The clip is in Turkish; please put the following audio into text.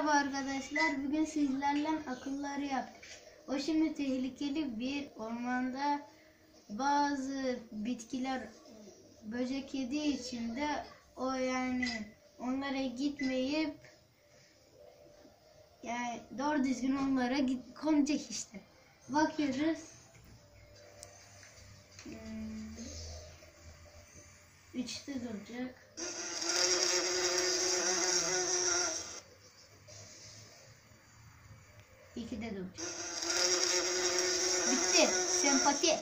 Merhaba arkadaşlar. Bugün sizlerle akılları yaptık. O şimdi tehlikeli bir ormanda bazı bitkiler böcek yediği için de o yani onlara gitmeyip yani doğru düzgün onlara git, konacak işte. Bakıyoruz. Hmm, üçte duracak. İki de duracak. Bitti. Sempati.